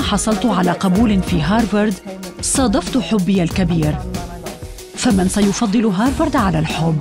حصلت على قبول في هارفارد صادفت حبي الكبير. فمن سيفضل هارفارد على الحب؟